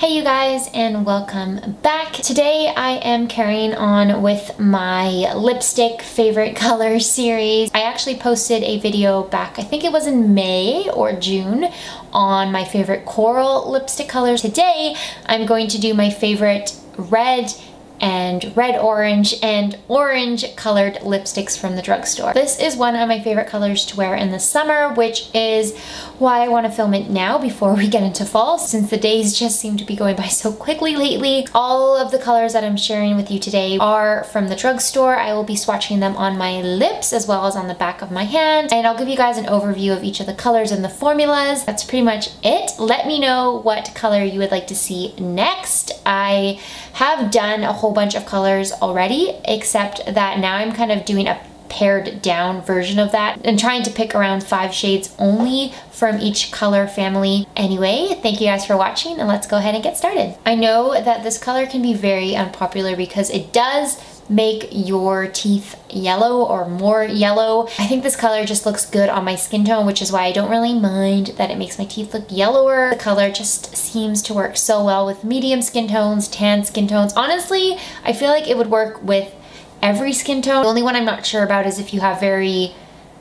Hey you guys and welcome back. Today I am carrying on with my lipstick favorite color series. I actually posted a video back, I think it was in May or June, on my favorite coral lipstick colors. Today I'm going to do my favorite red and red orange and orange colored lipsticks from the drugstore. This is one of my favorite colors to wear in the summer, which is why I want to film it now before we get into fall, since the days just seem to be going by so quickly lately. All of the colors that I'm sharing with you today are from the drugstore. I will be swatching them on my lips as well as on the back of my hand, and I'll give you guys an overview of each of the colors and the formulas. That's pretty much it. Let me know what color you would like to see next. I have done a whole bunch of colors already, except that now I'm kind of doing a pared down version of that and trying to pick around five shades only from each color family. Anyway, thank you guys for watching and let's go ahead and get started. I know that this color can be very unpopular because it does make your teeth yellow or more yellow. I think this color just looks good on my skin tone, which is why I don't really mind that it makes my teeth look yellower. The color just seems to work so well with medium skin tones, tan skin tones. Honestly, I feel like it would work with every skin tone. The only one I'm not sure about is if you have very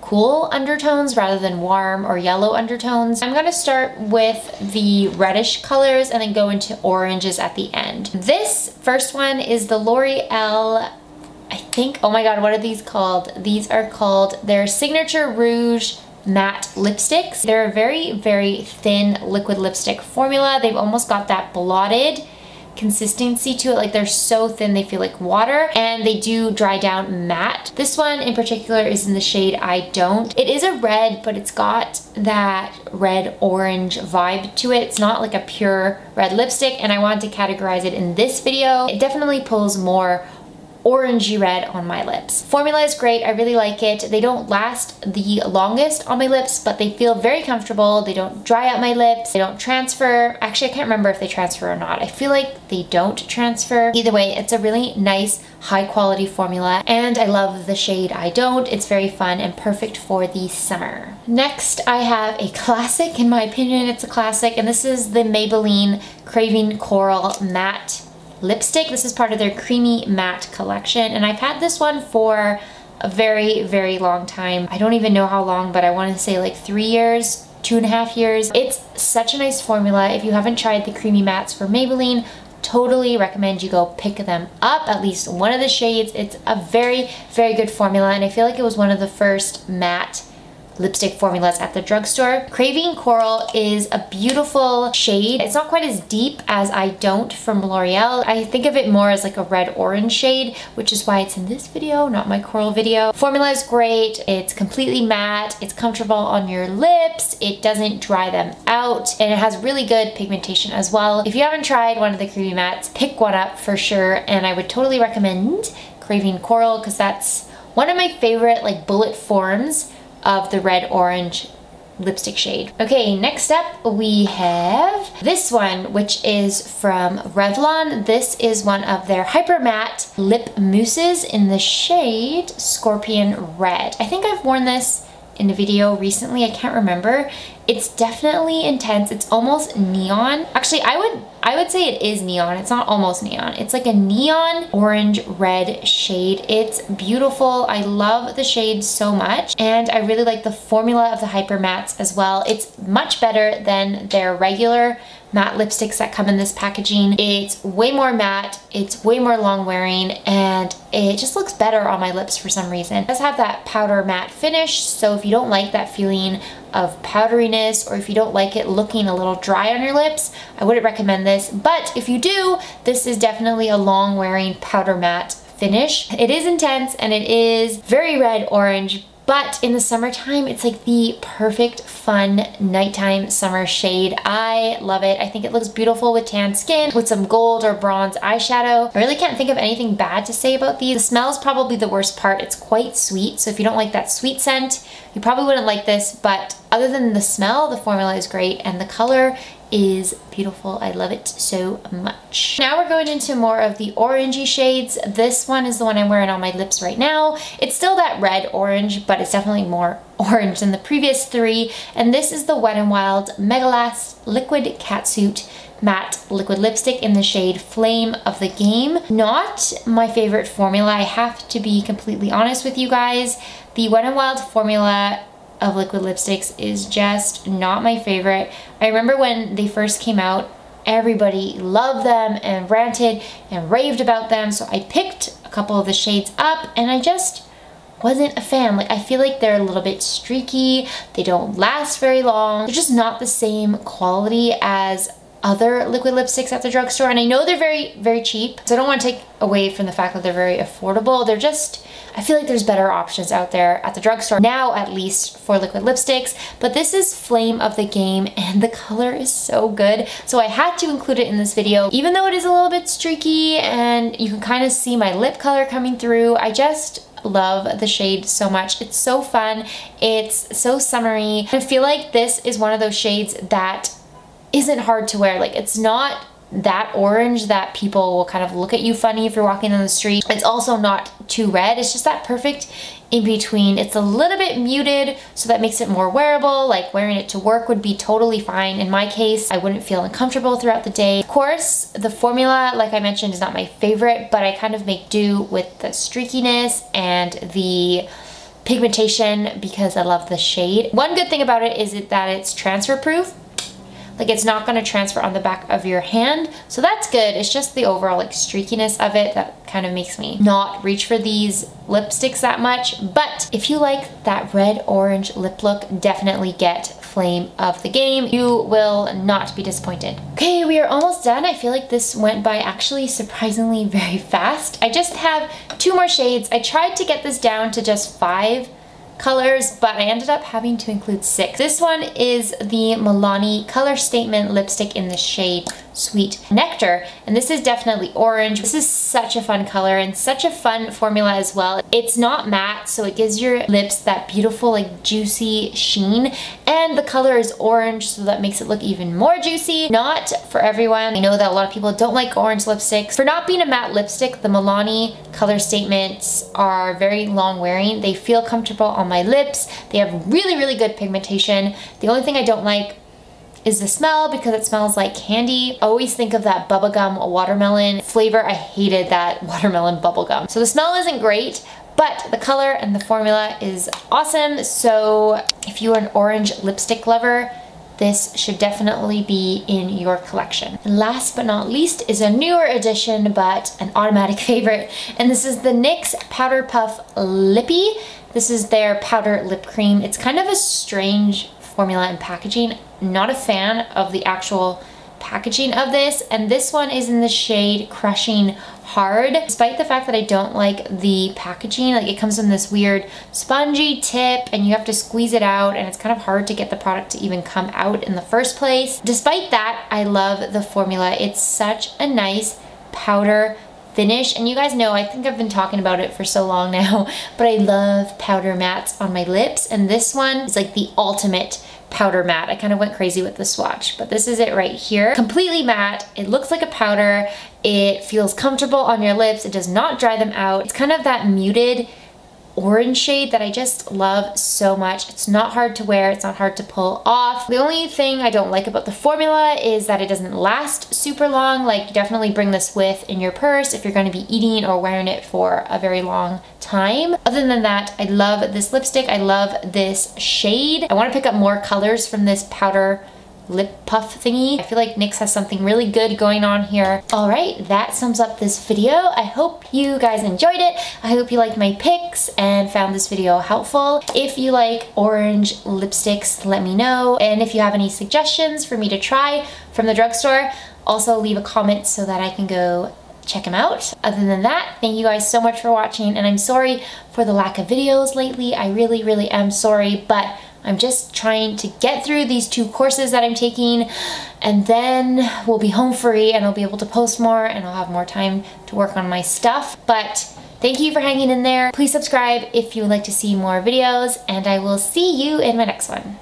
cool undertones rather than warm or yellow undertones. I'm gonna start with the reddish colors and then go into oranges at the end. This first one is the L'Oreal I think, oh my god, what are these called? These are called their Signature Rouge matte lipsticks. They're a very, very thin liquid lipstick formula. They've almost got that blotted consistency to it. Like they're so thin they feel like water and they do dry down matte. This one in particular is in the shade I Don't. It is a red, but it's got that red orange vibe to it. It's not like a pure red lipstick and I wanted to categorize it in this video. It definitely pulls more orangey red on my lips. Formula is great, I really like it. They don't last the longest on my lips, but they feel very comfortable. They don't dry out my lips, they don't transfer. Actually, I can't remember if they transfer or not. I feel like they don't transfer. Either way, it's a really nice, high quality formula, and I love the shade I Don't. It's very fun and perfect for the summer. Next, I have a classic. In my opinion, it's a classic, and this is the Maybelline Craving Coral Matte lipstick. This is part of their Creamy Matte collection, and I've had this one for a very, very long time. I don't even know how long, but I want to say like three years, two and a half years. It's such a nice formula. If you haven't tried the Creamy Mattes for Maybelline, totally recommend you go pick them up, at least one of the shades. It's a very, very good formula, and I feel like it was one of the first matte lipstick formulas at the drugstore. Craving Coral is a beautiful shade. It's not quite as deep as I Don't from L'Oreal. I think of it more as like a red-orange shade, which is why it's in this video, not my coral video. Formula is great. It's completely matte. It's comfortable on your lips. It doesn't dry them out, and it has really good pigmentation as well. If you haven't tried one of the creamy mattes, pick one up for sure, and I would totally recommend Craving Coral because that's one of my favorite like bullet forms of the red orange lipstick shade. Okay, next up we have this one, which is from Revlon. This is one of their Hyper Matte Lip Mousses in the shade Scorpion Red. I think I've worn this in a video recently, I can't remember. It's definitely intense. It's almost neon. Actually, I would I would say it is neon. It's not almost neon. It's like a neon orange red shade. It's beautiful. I love the shade so much. And I really like the formula of the Hyper Mattes as well. It's much better than their regular matte lipsticks that come in this packaging. It's way more matte, it's way more long wearing, and it just looks better on my lips for some reason. It does have that powder matte finish, so if you don't like that feeling of powderiness or if you don't like it looking a little dry on your lips, I wouldn't recommend this. But if you do, this is definitely a long wearing powder matte finish. It is intense and it is very red orange, but in the summertime, it's like the perfect fun nighttime summer shade. I love it. I think it looks beautiful with tan skin, with some gold or bronze eyeshadow. I really can't think of anything bad to say about these. The smell is probably the worst part. It's quite sweet, so if you don't like that sweet scent, you probably wouldn't like this, but other than the smell, the formula is great, and the color is beautiful. I love it so much. Now we're going into more of the orangey shades. This one is the one I'm wearing on my lips right now. It's still that red orange, but it's definitely more orange than the previous three. And this is the Wet n Wild Mega Last Liquid Catsuit matte liquid lipstick in the shade Flame of the Game. Not my favorite formula, I have to be completely honest with you guys. The Wet n Wild formula of liquid lipsticks is just not my favorite. I remember when they first came out, everybody loved them and ranted and raved about them, so I picked a couple of the shades up and I just wasn't a fan. Like I feel like they're a little bit streaky, they don't last very long, they're just not the same quality as other liquid lipsticks at the drugstore and I know they're very very cheap so I don't want to take away from the fact that they're very affordable they're just I feel like there's better options out there at the drugstore now at least for liquid lipsticks but this is Flame of the Game and the color is so good so I had to include it in this video even though it is a little bit streaky and you can kind of see my lip color coming through I just love the shade so much. It's so fun. It's so summery. I feel like this is one of those shades that isn't hard to wear. Like it's not that orange that people will kind of look at you funny if you're walking on the street. It's also not too red. It's just that perfect in between. It's a little bit muted, so that makes it more wearable. Like wearing it to work would be totally fine. In my case, I wouldn't feel uncomfortable throughout the day. Of course, the formula, like I mentioned, is not my favorite, but I kind of make do with the streakiness and the pigmentation because I love the shade. One good thing about it is that it's transfer proof. Like it's not gonna transfer on the back of your hand. So that's good. It's just the overall like streakiness of it that kind of makes me not reach for these lipsticks that much. But if you like that red orange lip look, definitely get Flame of the Game. You will not be disappointed. Okay, we are almost done. I feel like this went by actually surprisingly very fast. I just have two more shades. I tried to get this down to just five colors, but I ended up having to include six. This one is the Milani Color Statement lipstick in the shade Sweet Nectar, and this is definitely orange. This is such a fun color and such a fun formula as well. It's not matte, so it gives your lips that beautiful like juicy sheen, and the color is orange, so that makes it look even more juicy. Not for everyone. I know that a lot of people don't like orange lipsticks. For not being a matte lipstick, the Milani Color Statements are very long wearing. They feel comfortable on my lips. They have really, really good pigmentation. The only thing I don't like is the smell because it smells like candy. Always think of that bubblegum watermelon flavor. I hated that watermelon bubblegum. So the smell isn't great, but the color and the formula is awesome. So if you're an orange lipstick lover, this should definitely be in your collection. And last but not least is a newer addition, but an automatic favorite. And this is the NYX Powder Puff Lippy. This is their powder lip cream. It's kind of a strange formula and packaging. Not a fan of the actual packaging of this and this one is in the shade Crushing Hard. Despite the fact that I don't like the packaging, like it comes in this weird spongy tip and you have to squeeze it out and it's kind of hard to get the product to even come out in the first place. Despite that, I love the formula. It's such a nice powder finish. And you guys know, I think I've been talking about it for so long now, but I love powder mattes on my lips. And this one is like the ultimate powder matte. I kind of went crazy with the swatch, but this is it right here. Completely matte. It looks like a powder. It feels comfortable on your lips. It does not dry them out. It's kind of that muted orange shade that I just love so much. It's not hard to wear, it's not hard to pull off. The only thing I don't like about the formula is that it doesn't last super long. Like definitely bring this with in your purse if you're gonna be eating or wearing it for a very long time. Other than that, I love this lipstick. I love this shade. I wanna pick up more colors from this powder lip puff thingy. I feel like NYX has something really good going on here. All right, that sums up this video. I hope you guys enjoyed it. I hope you liked my picks and found this video helpful. If you like orange lipsticks, let me know. And if you have any suggestions for me to try from the drugstore, also leave a comment so that I can go check them out. Other than that, thank you guys so much for watching and I'm sorry for the lack of videos lately. I really, really am sorry, but I'm just trying to get through these two courses that I'm taking and then we'll be home free and I'll be able to post more and I'll have more time to work on my stuff. But thank you for hanging in there. Please subscribe if you would like to see more videos and I will see you in my next one.